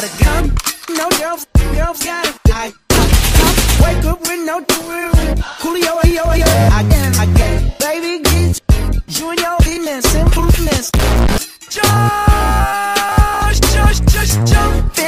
gotta gun. No girls, girls got a I, I, I wake up with no jewelry. Coolio, yo, yo, I get it, I it. Baby, get you and your demons, simpleness. Josh, Josh, Josh, jump.